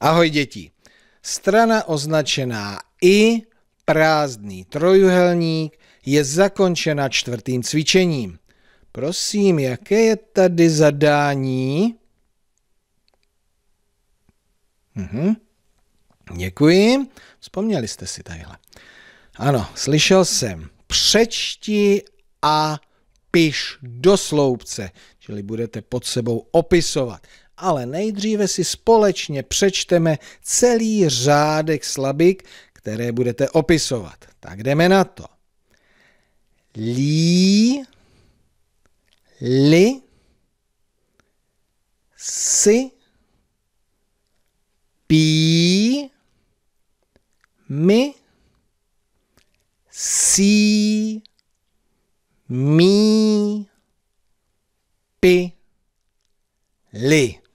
Ahoj děti. Strana označená I, prázdný trojuhelník, je zakončena čtvrtým cvičením. Prosím, jaké je tady zadání? Mhm. Děkuji. Vzpomněli jste si tadyhle. Ano, slyšel jsem. Přečti a piš do sloupce, čili budete pod sebou opisovat. Ale nejdříve si společně přečteme celý řádek slabik, které budete opisovat. Tak jdeme na to. Lí, li, si, pí, my, sí, mí, pi, li.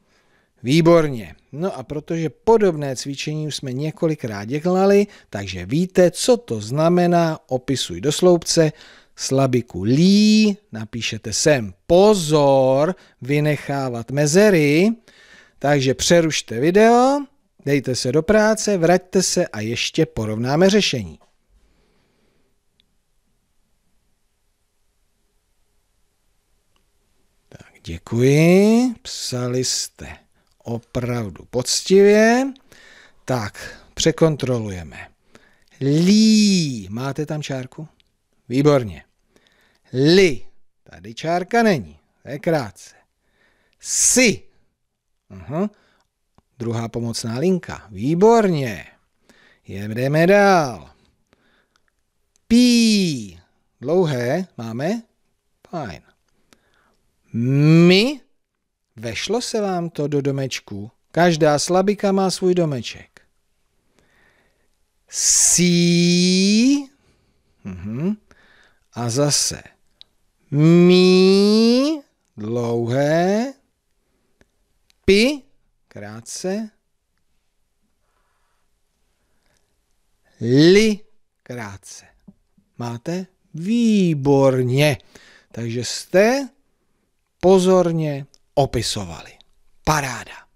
Výborně. No a protože podobné cvičení už jsme několikrát dělali, takže víte, co to znamená, opisuj do sloupce, slabiku lí, napíšete sem pozor, vynechávat mezery, takže přerušte video, dejte se do práce, vraťte se a ještě porovnáme řešení. Tak děkuji, psali jste opravdu poctivě. Tak, překontrolujeme. Lí, máte tam čárku? Výborně. Li, tady čárka není, to je krátce. Si, uh-huh. druhá pomocná linka, výborně. Jedeme dál. Pí, dlouhé, máme? Fajn. My, Vešlo se vám to do domečku? Každá slabika má svůj domeček. Sí. Mhm. A zase. Mí. Dlouhé. Pi. Krátce. Li. Krátce. Máte? Výborně. Takže jste pozorně opisovali. Paráda.